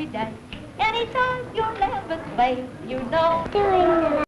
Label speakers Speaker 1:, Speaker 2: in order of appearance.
Speaker 1: every day. Anytime you'll ever play, you know.